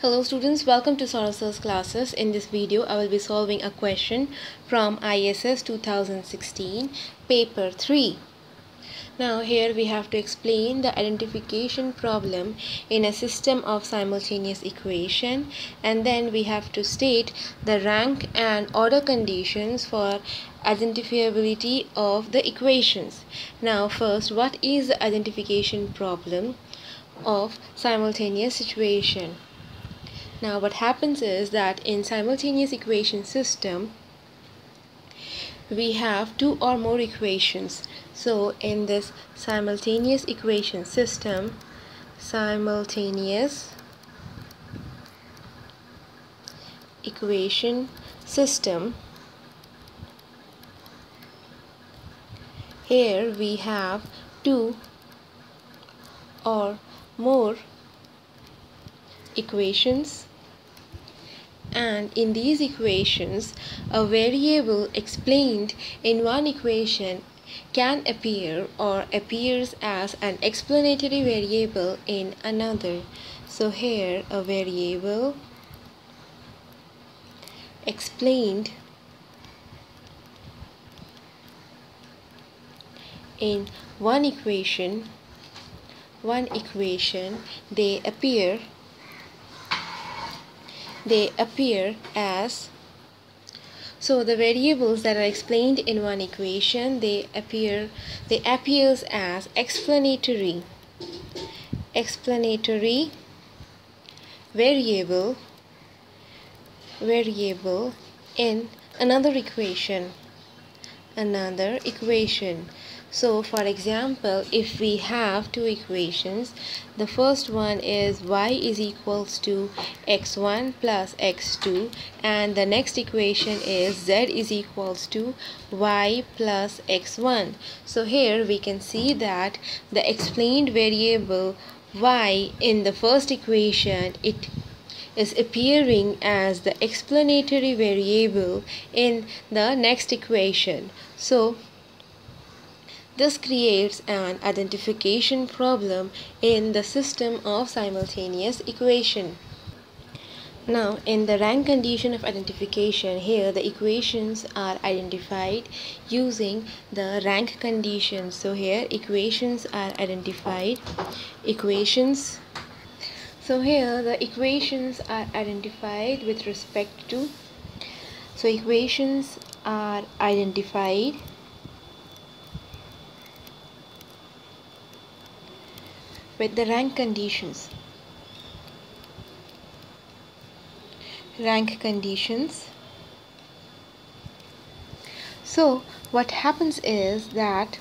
Hello students, welcome to Sourav Sir's classes. In this video, I will be solving a question from ISS 2016, paper 3. Now here we have to explain the identification problem in a system of simultaneous equation and then we have to state the rank and order conditions for identifiability of the equations. Now first, what is the identification problem of simultaneous situation? Now what happens is that in simultaneous equation system we have two or more equations. So in this simultaneous equation system simultaneous equation system here we have two or more equations and in these equations a variable explained in one equation can appear or appears as an explanatory variable in another. So here a variable explained in one equation one equation they appear they appear as so the variables that are explained in one equation they appear they appears as explanatory. Explanatory variable variable in another equation another equation so for example, if we have two equations, the first one is y is equals to x1 plus x2 and the next equation is z is equals to y plus x1. So here we can see that the explained variable y in the first equation it is appearing as the explanatory variable in the next equation. So this creates an identification problem in the system of simultaneous equation. Now, in the rank condition of identification, here the equations are identified using the rank condition. So here equations are identified. Equations. So here the equations are identified with respect to. So equations are identified with the rank conditions. Rank conditions. So what happens is that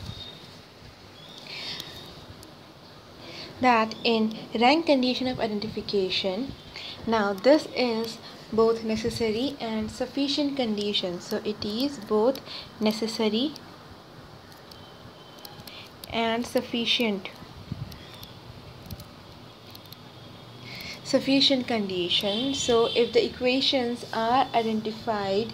that in rank condition of identification now this is both necessary and sufficient condition so it is both necessary and sufficient sufficient condition so if the equations are identified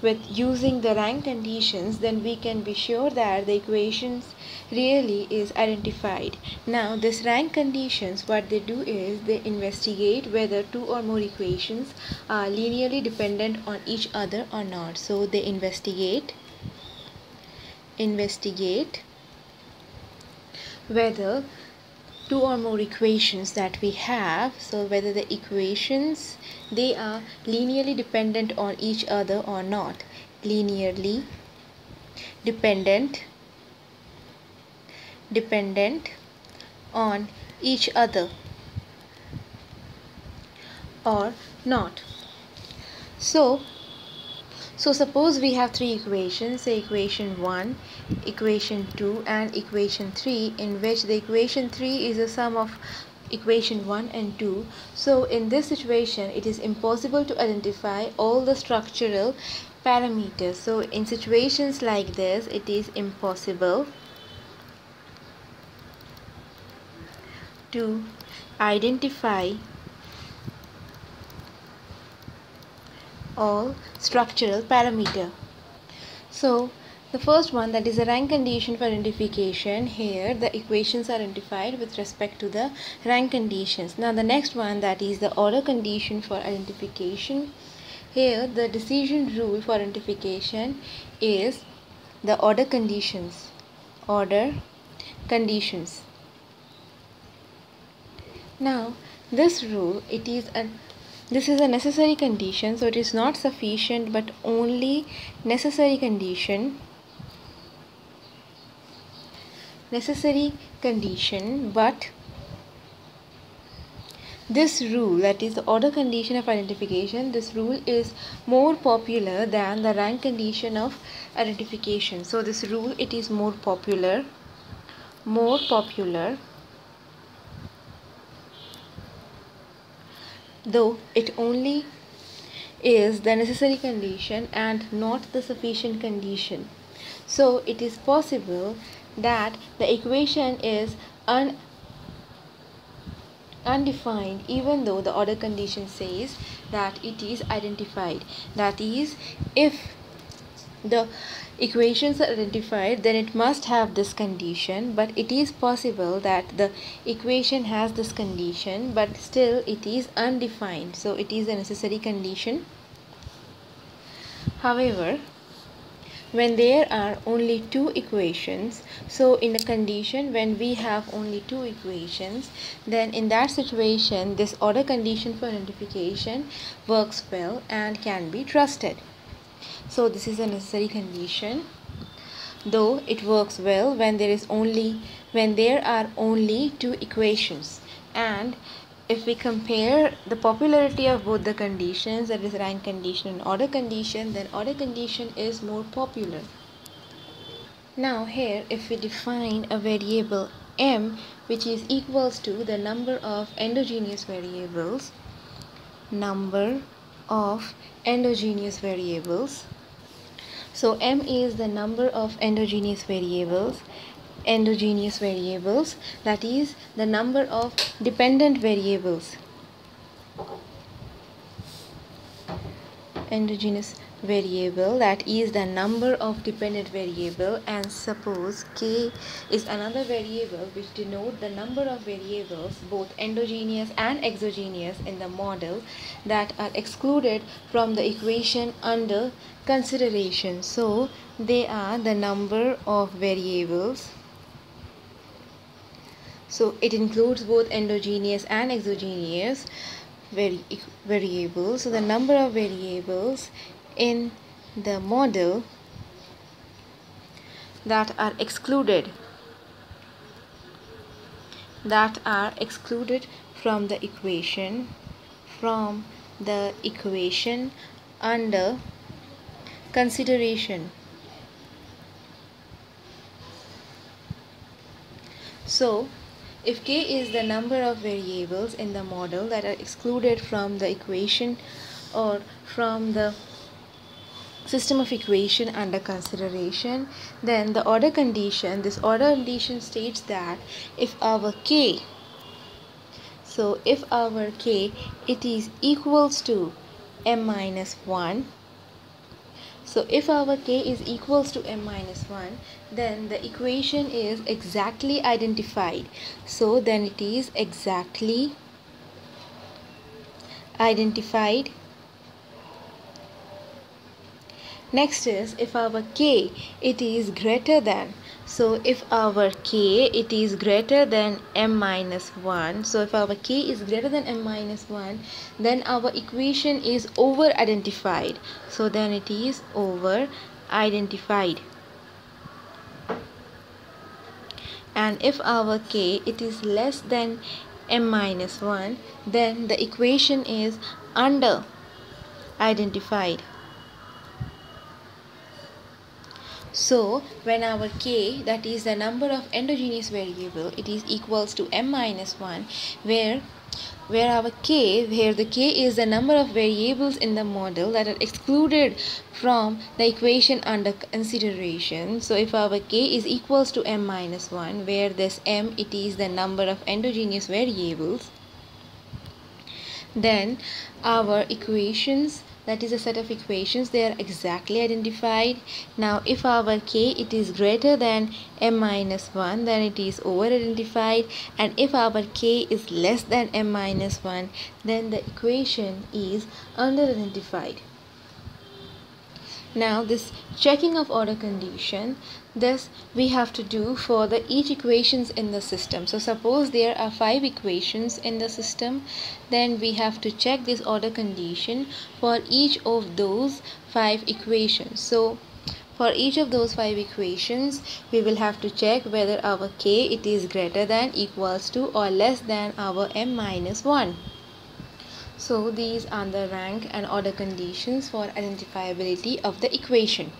with using the rank conditions then we can be sure that the equations really is identified. Now this rank conditions what they do is they investigate whether two or more equations are linearly dependent on each other or not. So they investigate investigate whether two or more equations that we have. So whether the equations they are linearly dependent on each other or not. Linearly dependent dependent on each other or not. So so suppose we have three equations, say equation 1, equation 2 and equation 3 in which the equation 3 is a sum of equation 1 and 2. So in this situation it is impossible to identify all the structural parameters. So in situations like this it is impossible to identify all structural parameter. So the first one that is a rank condition for identification here the equations are identified with respect to the rank conditions. Now the next one that is the order condition for identification. Here the decision rule for identification is the order conditions. Order conditions. Now this rule it is a this is a necessary condition so it is not sufficient but only necessary condition. Necessary condition but this rule that is the order condition of identification this rule is more popular than the rank condition of identification. So this rule it is more popular more popular though it only is the necessary condition and not the sufficient condition. So it is possible that the equation is un undefined even though the order condition says that it is identified. That is if the equations are identified then it must have this condition but it is possible that the equation has this condition but still it is undefined so it is a necessary condition. However when there are only two equations so in a condition when we have only two equations then in that situation this order condition for identification works well and can be trusted so this is a necessary condition. Though it works well when there is only when there are only two equations. And if we compare the popularity of both the conditions that is rank condition and order condition then order condition is more popular. Now here if we define a variable m which is equals to the number of endogenous variables number of endogenous variables so m is the number of endogenous variables endogenous variables that is the number of dependent variables endogenous variable that is the number of dependent variable and suppose k is another variable which denote the number of variables both endogenous and exogenous in the model that are excluded from the equation under consideration. So they are the number of variables. So it includes both endogenous and exogenous vari variables. So the number of variables in the model that are excluded that are excluded from the equation from the equation under consideration. So if k is the number of variables in the model that are excluded from the equation or from the system of equation under consideration then the order condition this order condition states that if our k so if our k it is equals to m minus 1 so if our k is equals to m minus 1 then the equation is exactly identified. So then it is exactly identified. Next is if our k it is greater than so if our k it is greater than m minus 1 so if our k is greater than m minus 1 then our equation is over identified so then it is over identified and if our k it is less than m minus 1 then the equation is under identified So when our k that is the number of endogenous variable it is equals to m minus 1 where where our k where the k is the number of variables in the model that are excluded from the equation under consideration. So if our k is equals to m minus 1 where this m it is the number of endogenous variables then our equations that is a set of equations. They are exactly identified. Now if our k it is greater than m minus 1 then it is over identified. And if our k is less than m minus 1 then the equation is under identified. Now this checking of order condition this we have to do for the each equations in the system. So suppose there are five equations in the system then we have to check this order condition for each of those five equations. So for each of those five equations we will have to check whether our k it is greater than equals to or less than our m minus 1 so these are the rank and order conditions for identifiability of the equation.